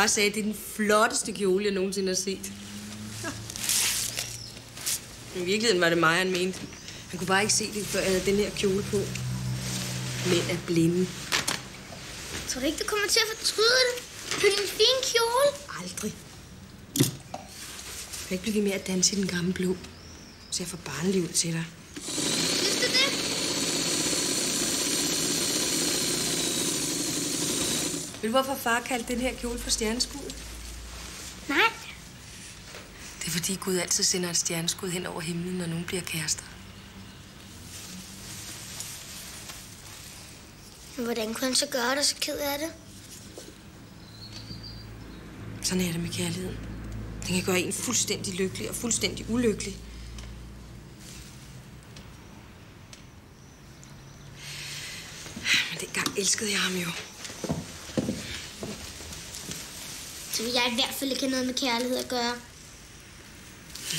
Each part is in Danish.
Far sagde, det er den flotteste kjole, jeg nogensinde har set. I virkeligheden var det mig, han mente. Han kunne bare ikke se det, før jeg havde den her kjole på. Mænd er blinde. Tror du ikke, du kommer til at fortryde det? På din fine kjole? Aldrig. Jeg kan ikke blive ved med at danse i den gamle blå. Så jeg får barnlig ud til dig. Synes du det? Ved du, hvorfor far kaldte den her kjole for stjerneskud? Nej. Det er fordi Gud altid sender et stjerneskud hen over himlen, når nogen bliver kærester. Men hvordan kunne han så gøre det så ked af det? Sådan er det med kærligheden. Den kan gøre en fuldstændig lykkelig og fuldstændig ulykkelig. Men dengang elskede jeg ham jo. Så vil jeg i hvert fald ikke have noget med kærlighed at gøre.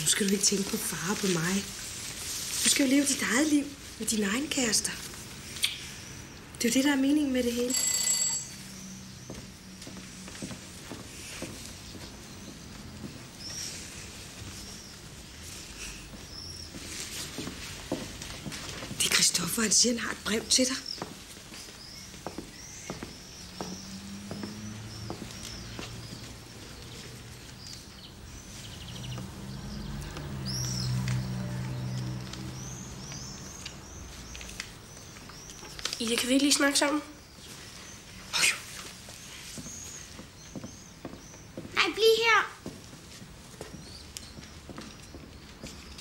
Nu skal du ikke tænke på far og på mig. Du skal jo leve dit eget liv med dine egne kærester. Det er jo det, der er meningen med det hele. Det er Christoffer, han siger, han har et brev til dig. Ida, kan vi ikke lige snakke sammen? Nej, bliv her.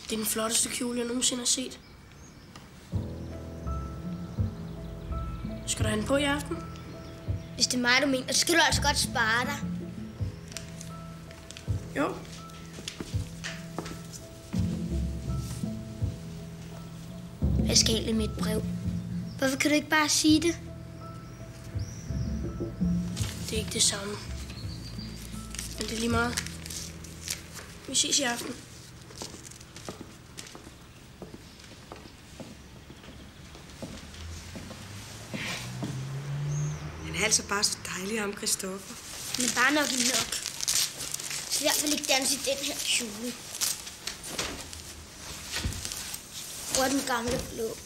Det er den flotteste kjole, jeg nogensinde har set. Skal du have den på i aften? Hvis det er mig, du mener, så skal du altså godt spare dig. Jo. Hvad skal egentlig med et brev? Hvorfor kan du ikke bare sige det? Det er ikke det samme. Men det er lige meget. Vi ses i aften. Han er altså bare så dejlig ham, Christoffer. Men bare nok er nok. Så jeg vil ikke danse i den her kjole. Er den gamle blå?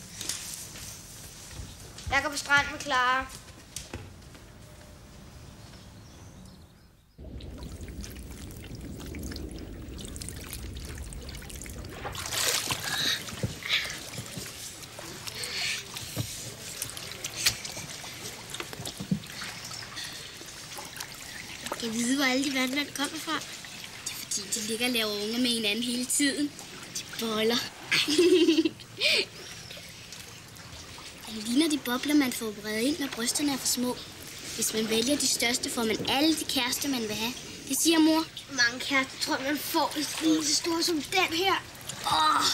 Jeg går på stranden med Clara. Jeg vide, hvor alle de vandmænd kommer fra. Det er fordi, de ligger og laver unger med hinanden hele tiden. De boller. det ligner de bobler, man får bredt ind, når brysterne er for små. Hvis man vælger de største, får man alle de kærester, man vil have. Det siger mor. Mange kærester tror jeg, man får et lige så store som den her. Åh, oh,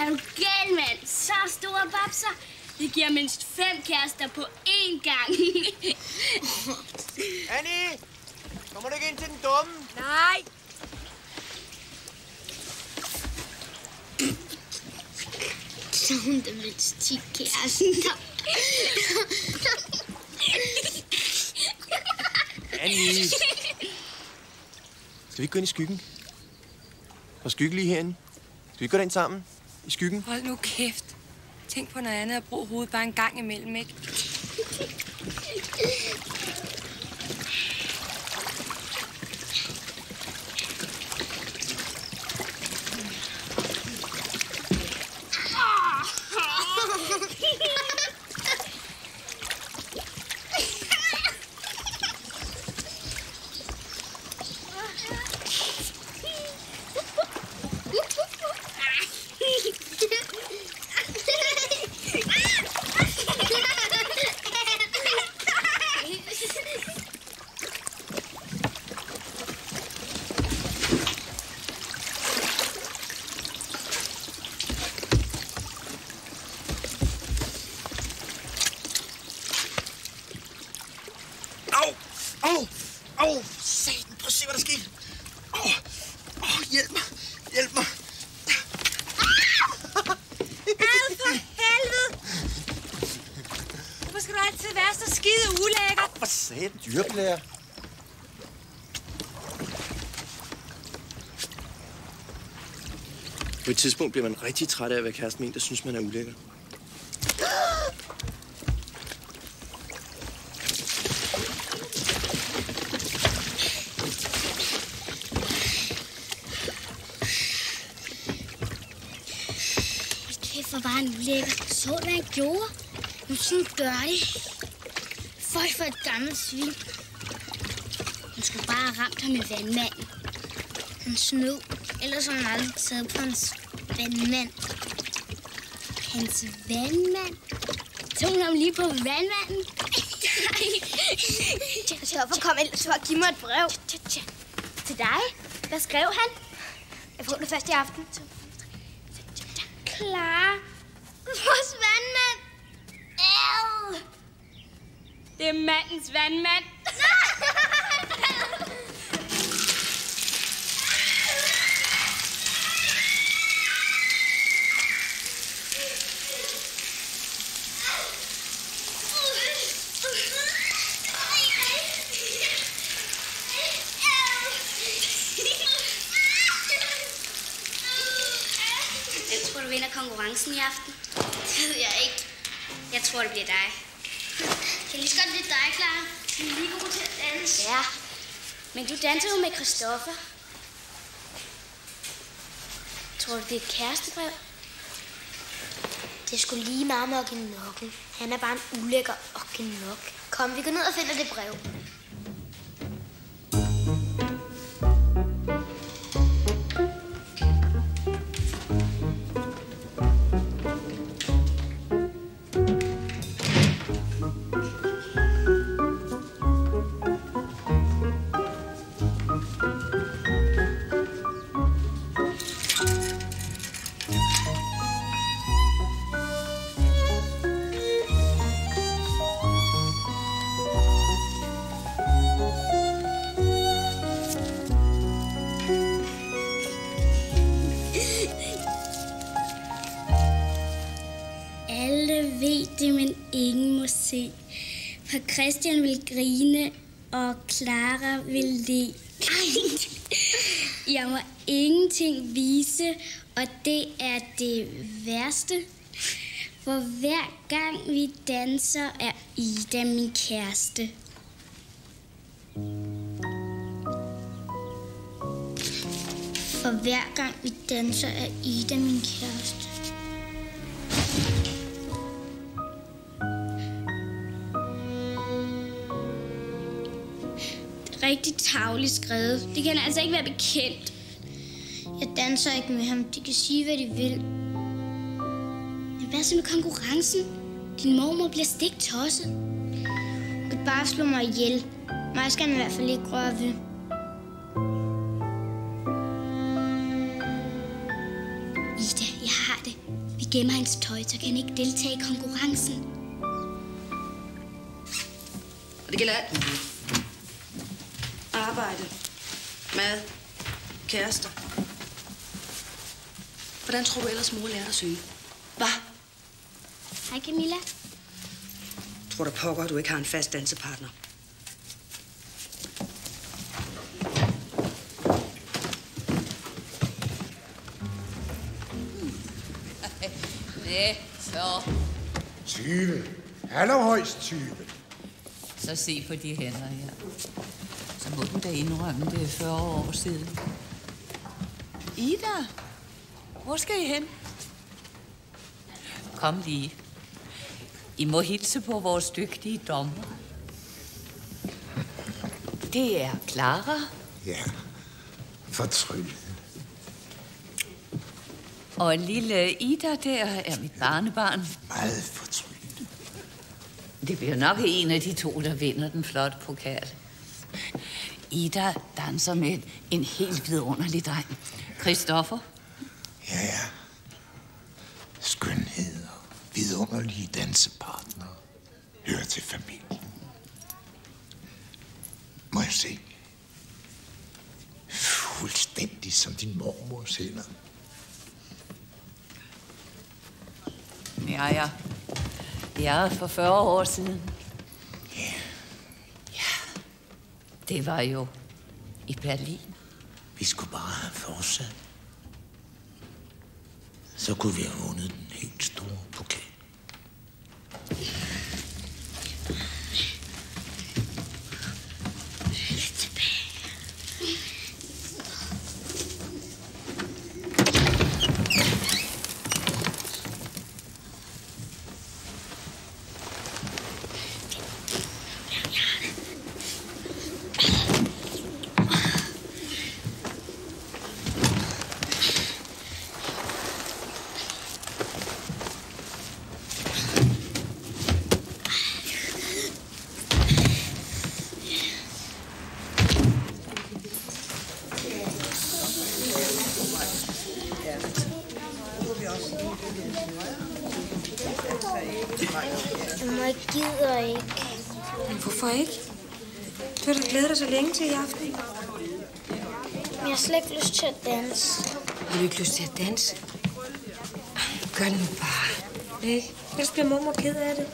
er du gal, mand? Så store babser. Det giver mindst fem kærester på én gang. Annie! Kommer du ikke ind til den dumme? Nej! Så er hun den mindst 10 kærester. Annie! Skal vi ikke gå ind i skyggen? Og skygge lige herinde. Skal vi ikke gå ind sammen? I skyggen? Hold nu kæft. Tænk på noget andet at bruge hovedet bare en gang imellem, ikke? Au! Au! Au! Satan, prøv at se, hvad der sker. Au! Au, hjælp mig! Hjælp mig! Ad for helvede! Hvorfor skal du altid være så skide ulækker? Hvor satan, dyreplager. På et tidspunkt bliver man rigtig træt af at være kæreste med en, der synes, man er ulækker. Hold hvor var han ulækker. Så hvad han gjorde? Nu sådan gør det. Folk for et gammelt svin. Hun skulle bare have ramt ham med vandmanden. Han snød. Ellers har han aldrig taget på hans vandmand. Hans vandmand? Tog hun ham lige på vandmanden? Hvorfor kom ellers for at give mig et brev? Til dig? Hvad skrev han? Jeg får det først i aften. Clara. Vores vandmand. Æv. Det er mandens vandmand. Hvem tror du vinder konkurrencen i aften? Det ved jeg ikke. Jeg tror, det bliver dig. Kan lige så godt blive dig, Clara. Du er lige god til at danse. Ja. Men du danser jo med Christoffer. Tror du, det er et kærestebrev? Det skulle lige meget med Han er bare en ulækker Okinok. Kom, vi går ned og finder det brev. Sebastian Christian vil grine, og Clara vil le. Jeg må ingenting vise, og det er det værste. For hver gang vi danser, er Ida min kæreste. For hver gang vi danser, er Ida min kæreste. Rigtig tavligt skrevet. Det kan altså ikke være bekendt. Jeg danser ikke med ham. De kan sige, hvad de vil. Men hvad så med konkurrencen? Din mormor bliver stik tosset. Du kan bare slå mig ihjel. Mig skal han i hvert fald ikke røre ved. Ida, jeg har det. Vi gemmer hans tøj, så kan han ikke deltage i konkurrencen. Og det gælder alt. Arbejde, mad, kærester. Hvordan tror du ellers, mor lærte at synge? Hvad? Hej Camilla. Tror du pokker, du ikke har en fast dansepartner? Nej, så. 20. Allerhøjst 20. Så se på de hænder her. Så må den da indrømme, det er 40 år siden. Ida, hvor skal I hen? Kom lige. I må hilse på vores dygtige dommer. Det er Clara Ja, fortryllende. og en lille Ida der er mit barnebarn. Meget fortryllende. Det bliver nok en af de to, der vinder den flotte pokal. Ida danser med en, en helt vidunderlig dreng. Christoffer, Ja, ja. Skønhed og vidunderlige dansepartnere hører til familien. Må jeg se? Fuldstændig som din mormors hænder. ja, ja. Ja, for 40 år siden. Ja, Ja, det var jo i Berlin. vi skulle bare have fortsat. så kunne vi have vundet den helt store pokal. Mor, jeg gider ikke. Men hvorfor ikke? Du har da glædet dig så længe til i aften. Men jeg har slet ikke lyst til at danse. Har du ikke lyst til at danse? Gør det nu bare. Ikke? Ellers bliver mormor ked af det.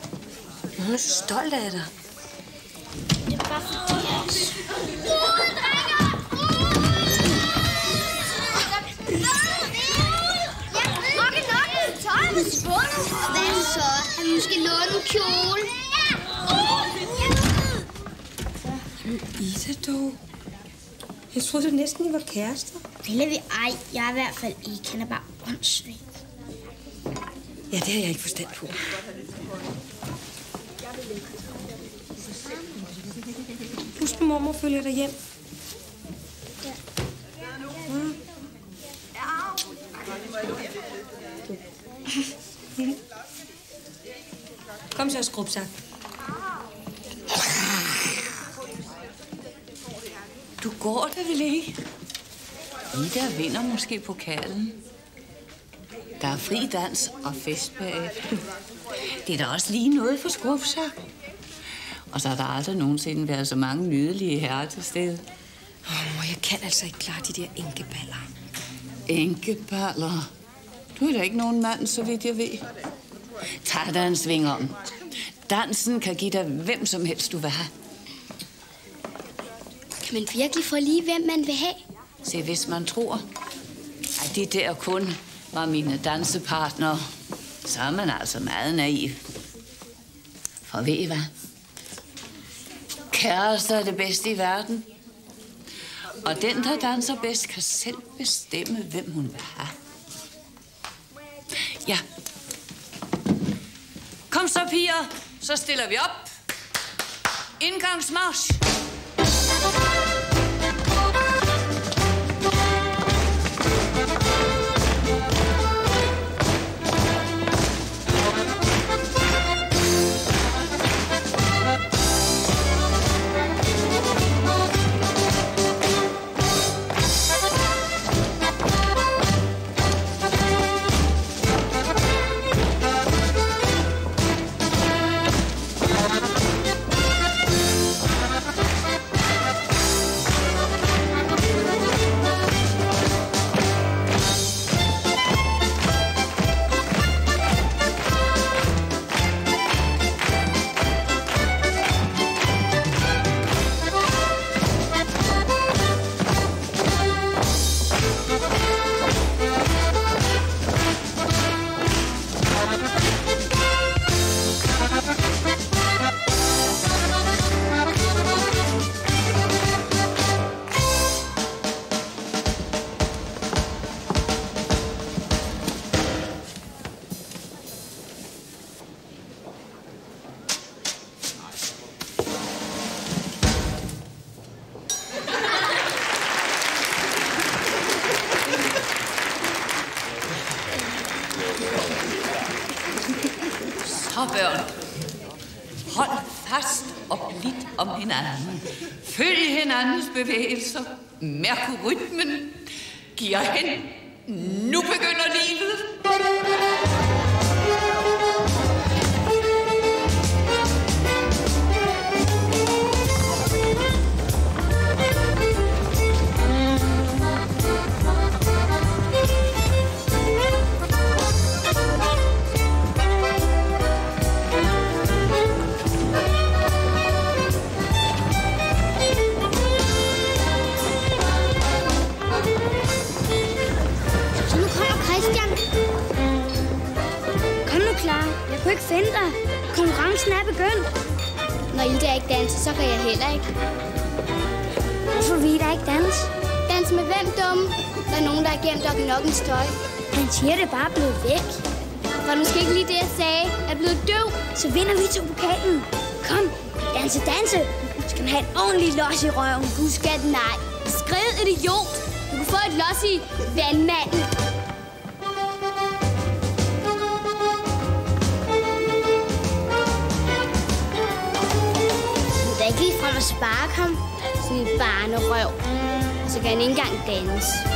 Hun er så stolt af dig. Det er bare Hvad så? At vi skal låne en kjole? Ida dog. Jeg troede du næsten, I var kærester. Er vi ej. Jeg er i hvert fald ikke. Han er bare åndssvagt. Ja, det har jeg ikke forstand på. Husk, mormor følger dig hjem. Kom så, skrubsak. Du går da vel ikke? Ida vinder måske pokalen. Der er fri dans og fest bagefter. Det er da også lige noget for skrubsak. Og så har der aldrig nogensinde været så mange nydelige herrer til stede. Åh, mor, jeg kan altså ikke klare de der enkeballer. Enkeballer. Du er da ikke nogen mand, så vidt jeg ved. Tag dig en sving om. Dansen kan give dig hvem som helst, du vil have. Kan man virkelig få lige, hvem man vil have? Se, hvis man tror, at de der kun var mine dansepartnere, så er man altså meget naiv. For ved I hvad? Kærester er det bedste i verden. Og den, der danser bedst, kan selv bestemme, hvem hun vil have. Ja. Kom så, piger. Så stiller vi op. Indgangsmarsch. Bevægelser. Mærk rytmen. Giv hen. Der er nogen, der har gemt Okkenokens tøj. Han siger, det er bare blevet væk. Var måske ikke lige det, jeg sagde? Er blevet døv? Så vinder vi to pokalen. Kom, danse, danse. Du skal have en ordentlig los i røven. Du skal nej. Skrid, idiot. Du kan få et los i vandmanden. Er ikke lige frem at sparke ham. Sådan en barnerøv. Så kan han ikke engang danse.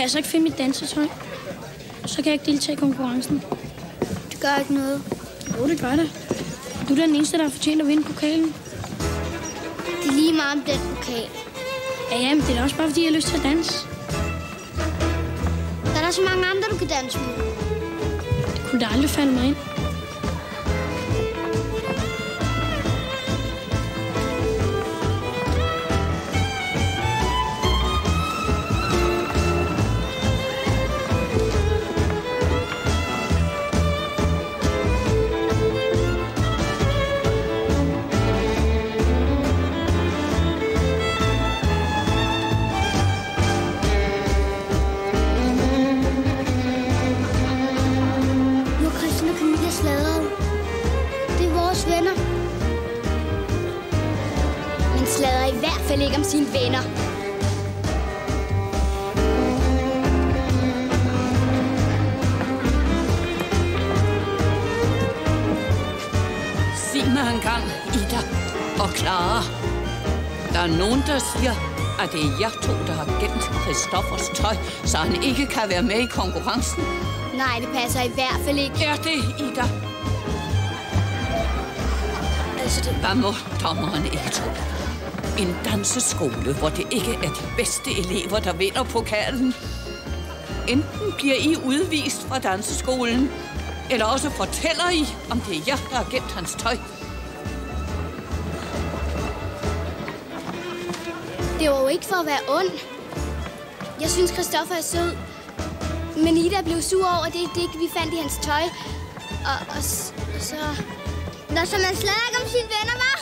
Men jeg kan altså ikke finde mit dansetøj. Så kan jeg ikke deltage i konkurrencen. Det gør ikke noget. Jo, det gør det. Du er den eneste, der har fortjent at vinde pokalen. Det er lige meget om den pokal. Ja, ja, men det er da også bare, fordi jeg har lyst til at danse. Der er der så mange andre, du kan danse med. Det kunne da aldrig falde mig ind. At det er jer to, der har gemt Christoffers tøj, så han ikke kan være med i konkurrencen. Nej, det passer i hvert fald ikke. Er det, Ida? Altså, det... Hvad må dommeren ikke tro? En danseskole, hvor det ikke er de bedste elever, der vinder pokalen. Enten bliver I udvist fra danseskolen, eller også fortæller I, om det er jer, der har gemt hans tøj. Det var jo ikke for at være ond. Jeg synes, Christoffer er sød. Men Ida blev sur over det, det vi fandt i hans tøj. Og, og, og så... Nå, så man slet ikke om sine venner, var?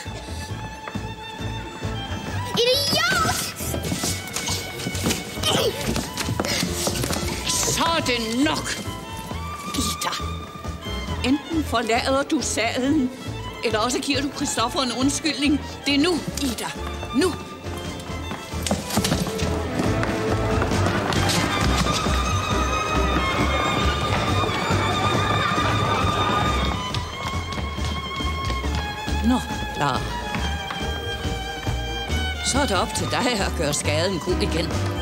Idiot! Så er det nok, Ida. Enten forlader du sadlen, eller også giver du Christoffer en undskyldning. Det er nu, Ida. Nu. Klar. Så er det op til dig at gøre skaden god igen.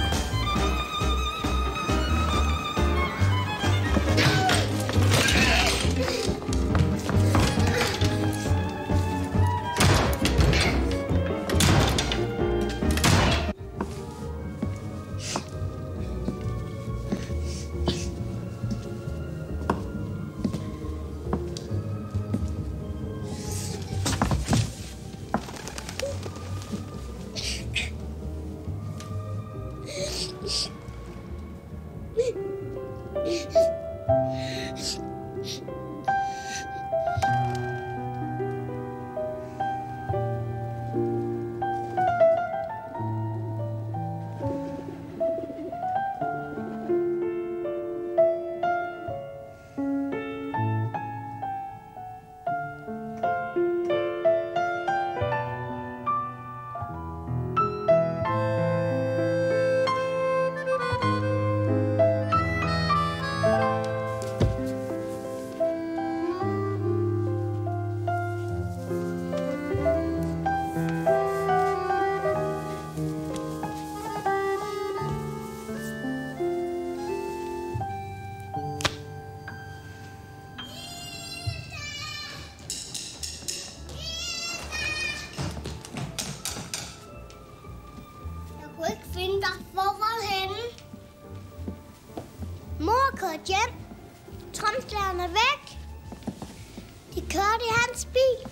Kørt i hans bil.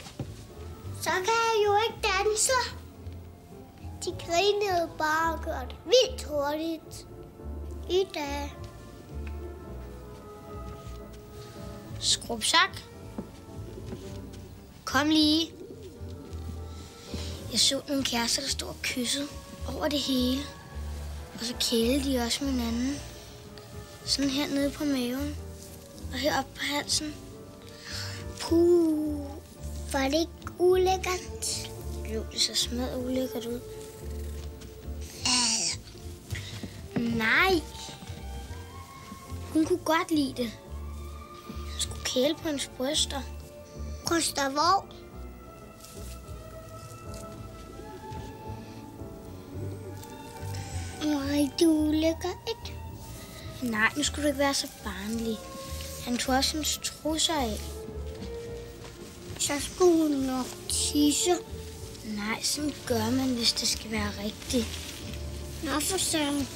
Så kan jeg jo ikke danse. De grinede bare og kørte vildt hurtigt. I dag. Skrubsak. Kom lige. Jeg så nogle kærester, der stod og kyssede over det hele. Og så kælede de også med hinanden. Sådan her nede på maven. Og heroppe på halsen. Puh, var det ikke ulækkert? Jo, det så smadret ulækkert ud. Nej. Hun kunne godt lide det. Hun skulle kæle på hendes bryster. Bryster hvor? Nej, det er ulækkert, ikke? Nej, nu skulle du ikke være så barnlig. Han tog også hendes trusser af. Så skulle hun nok tisse. Nej, sådan gør man, hvis det skal være rigtigt. Nå, for søren.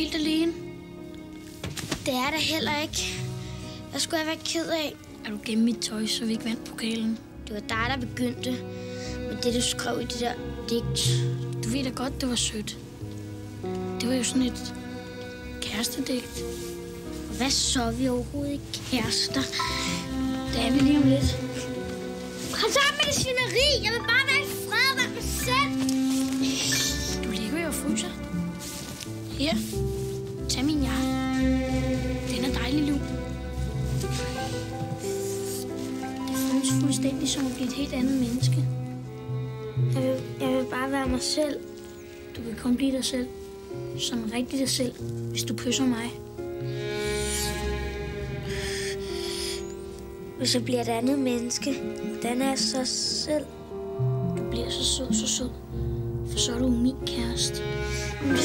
Helt alene. Det er der heller ikke. Hvad skulle jeg være ked af? Er du gemme mit tøj, så vi ikke vandt pokalen? Det var dig, der begyndte med det, du skrev i det der digt. Du ved da godt, det var sødt. Det var jo sådan et kærestedigt. Og hvad så? Vi er overhovedet ikke kærester. Det er vi lige om lidt. Kom så med det svineri! Jeg vil bare være i fred og være mig selv. Du ligger jo og fryser. Her. Fuldstændig som at blive et helt andet menneske. Jeg vil, jeg vil bare være mig selv. Du kan kun blive dig selv. Som rigtig dig selv, hvis du kysser mig. Hvis jeg bliver et andet menneske, hvordan er jeg så selv? Du bliver så sød, så sød. For så er du min kæreste. Men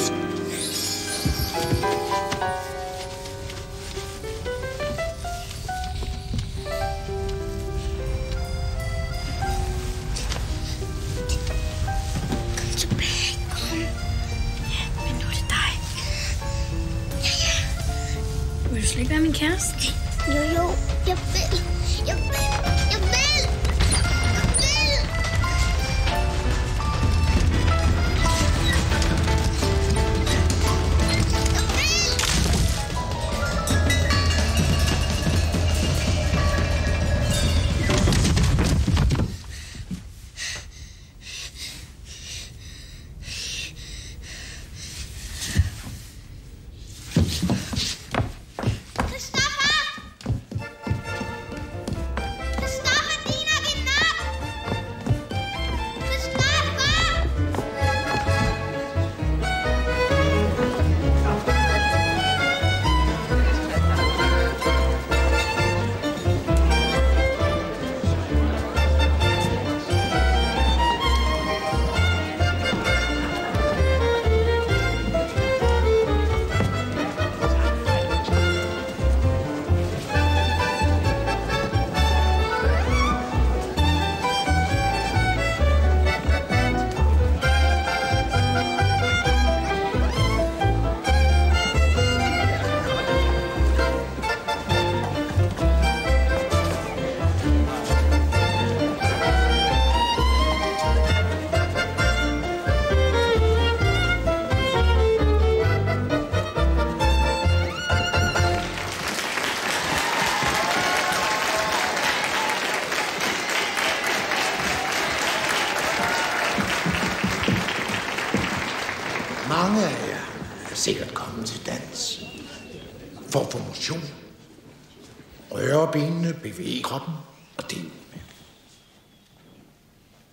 Røre benene, bevæge kroppen og det med.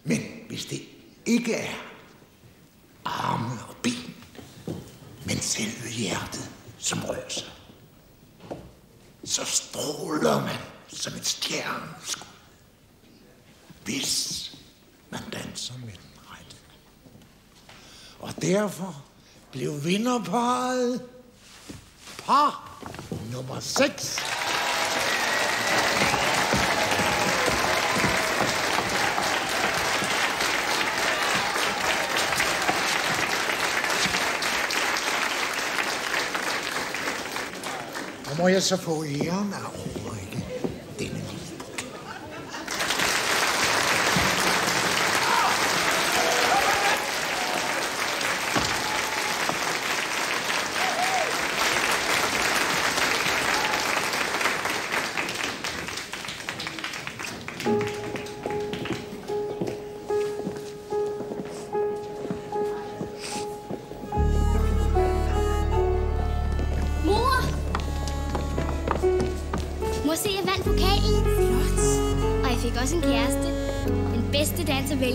Men hvis det ikke er arme og ben, men selve hjertet, som rører sig, så stråler man som et stjerneskud. Hvis man danser med den rette. Og derfor blev vinderparet par nummer 6. Må jeg så få æren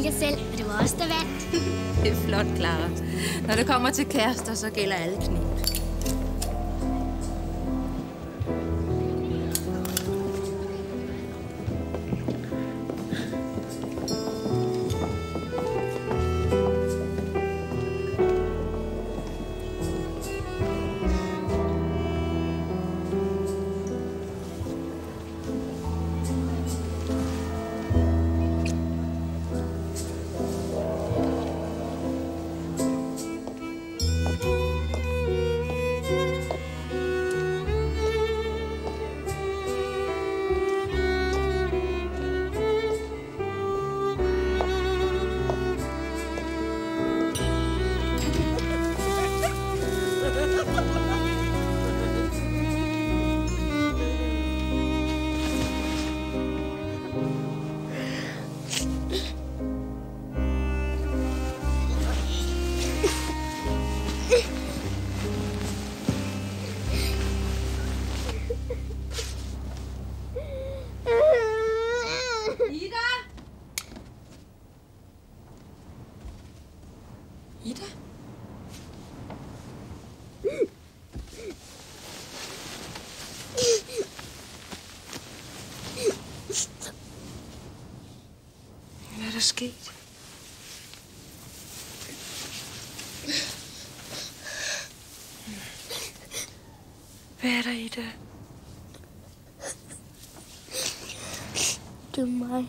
danser vælger selv, og det var os, der vandt. Det er flot, Clara. Når det kommer til kærester, så gælder alle knæ.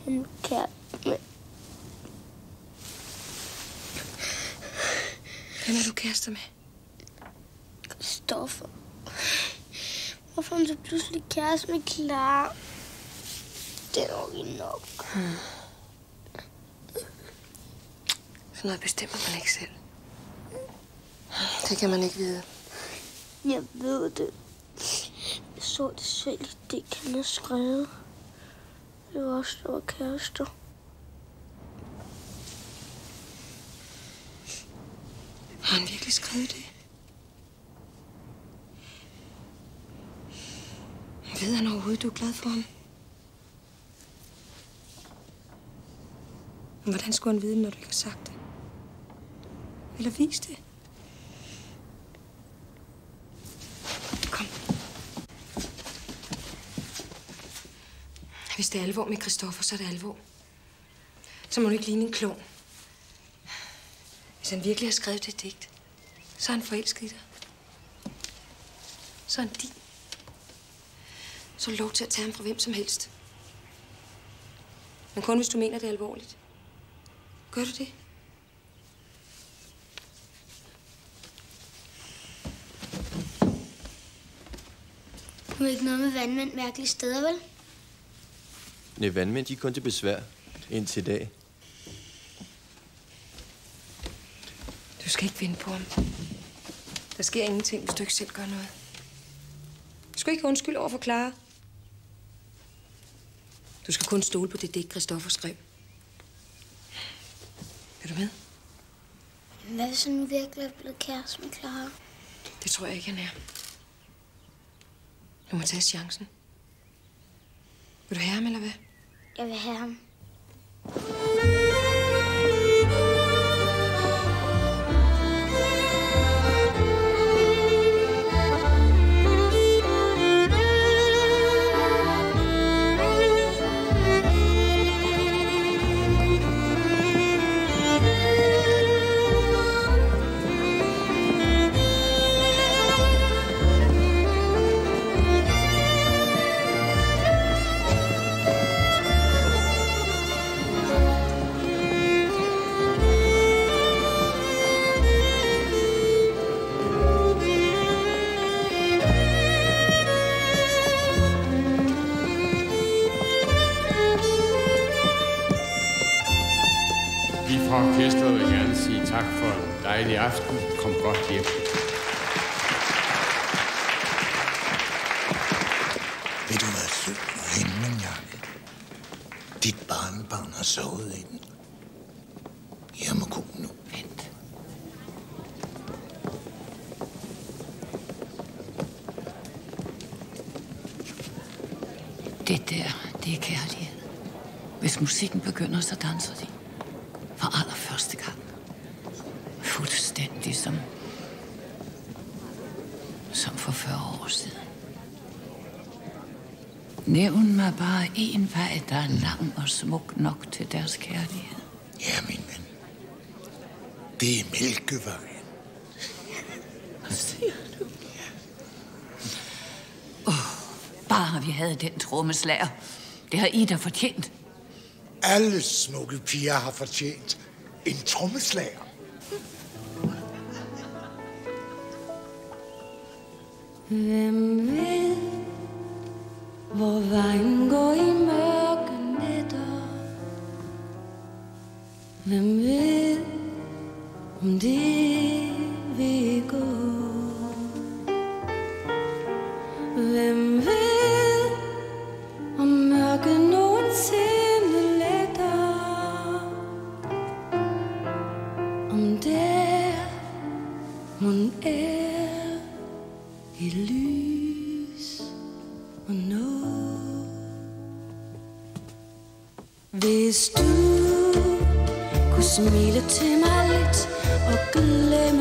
Han med. Hvem er du kærester med? Stoffer. Hvorfor er hun så pludselig kæreste med Clara? Det er nok ikke nok. Sådan noget bestemmer man ikke selv. Det kan man ikke vide. Jeg ved det. Jeg så det selv i det, han har skrevet. Det var også, der var kærester. Har han virkelig skrevet det? Ved han overhovedet, du er glad for ham? Men hvordan skulle han vide når du ikke har sagt det? Eller vist det? Kom. Hvis det er alvor med Christoffer, så er det alvor. Så må du ikke ligne en klon. Hvis han virkelig har skrevet det digt, så er han forelsket i dig. Så er han din. Så er du lov til at tage ham fra hvem som helst. Men kun hvis du mener det er alvorligt. Gør du det? Du er ikke noget med vandmænd mærkelige steder, vel? Nej, vandmænd, de er kun til besvær indtil i dag. Du skal ikke vinde på ham. Der sker ingenting, hvis du ikke selv gør noget. Du skal ikke undskylde over for Clara. Du skal kun stole på det digt, Christoffer skrev. Er du med? Hvad hvis han nu virkelig er blevet kæreste med Clara? Det tror jeg ikke, han er. Du må tage chancen. Vil du have ham, eller hvad? Jeg vil Det der, det er kærlighed. Hvis musikken begynder, så danser de. For allerførste gang. Fuldstændig som... Som for 40 år siden. Nævn mig bare en vej, der er lang og smuk nok til deres kærlighed. Ja, min ven. Det er Mælkevejen. Hvad siger du? Åh, bare vi havde den trommeslager. Det har Ida fortjent. Alle smukke piger har fortjent en trommeslager. Hvem ved, hvor vejen går i mørke nætter? Hvem ved, om det Hvis du kunne smile til mig lidt og glemme,